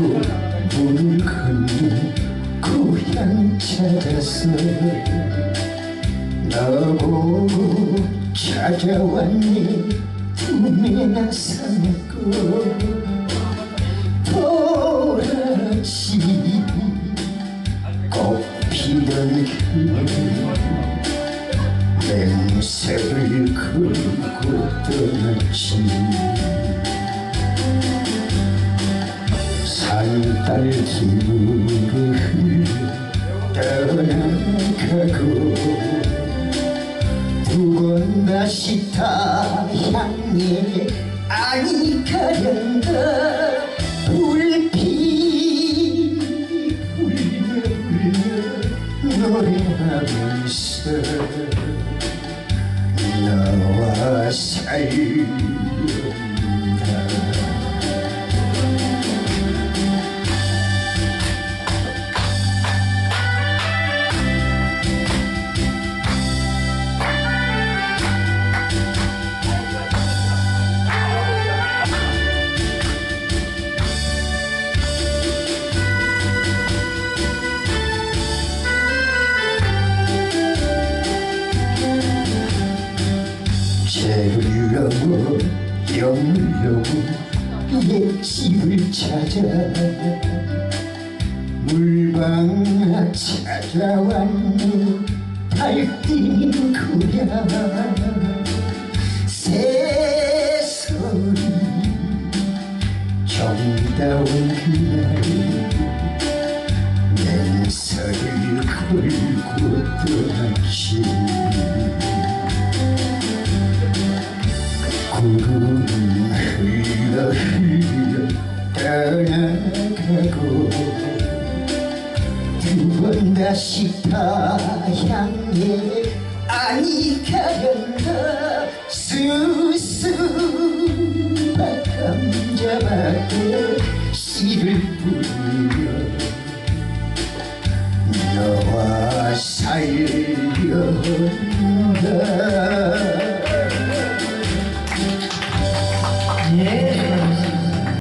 물을 건너 고향 찾았어 나보고 찾아왔니 품에나 삼고 보라지 꽃 피던 그 맹세를 걸고 떠났지 산딸 기분을 떠나가고 두 번 다시 타향에 아니 가련다 불피 불려 불려 노래하면서 나와 살 재우려고 영으려고 옛집을 찾아 물방 찾아왔네. 달뛰는 고향 새소리. 정다운 그날 맹 너를 떠나가고 두 번 다시 타향해 아니 가련다 수수박 감자밭에 씨를 뿌리며 너와 살려다